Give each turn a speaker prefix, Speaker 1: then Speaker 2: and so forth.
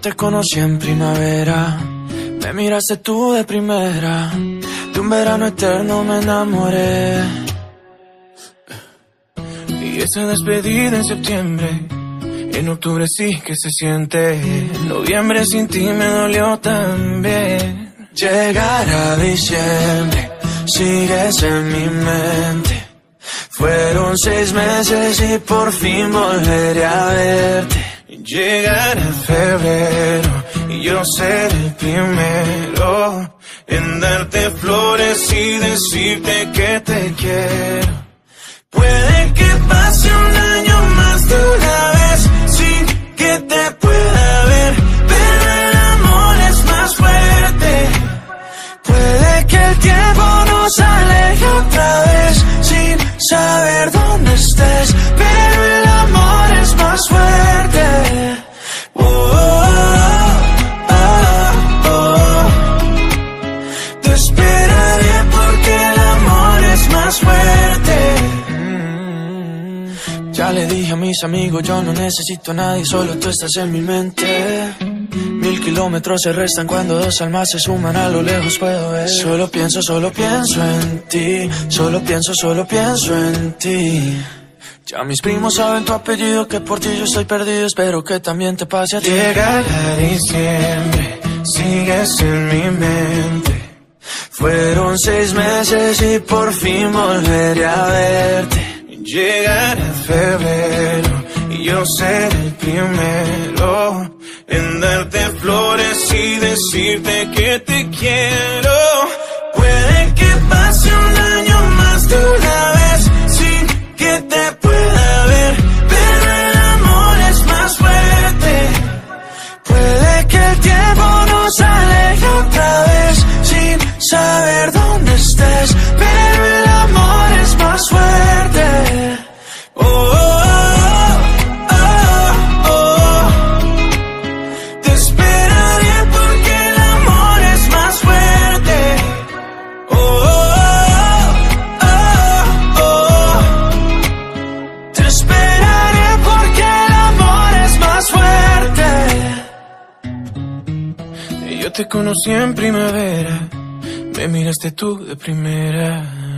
Speaker 1: te conocí en primavera, me miraste tú de primera, de un verano eterno me enamoré. Y esa despedida en septiembre, en octubre sí que se siente, en noviembre sin ti me dolió también. Llegar a diciembre, sigues en mi mente. Fueron seis meses y por fin volveré a verte. Llegará febrero y yo seré el primero en darte flores y decirte que te quiero. Puede que pase un año Le dije a mis amigos, yo no necesito a nadie, solo tú estás en mi mente. Mil kilómetros se restan cuando dos almas se suman a lo lejos puedo ver. Solo pienso, solo pienso en ti. Solo pienso, solo pienso en ti. Ya mis primos saben tu apellido, que por ti yo estoy perdido. Espero que también te pase a ti. Llegará diciembre, sigues en mi mente. Fueron seis meses y por fin volveré a verte. Llegará febrero y yo seré el primero en darte flores y decirte que te quiero. Te conocí en primavera, me miraste tú de primera.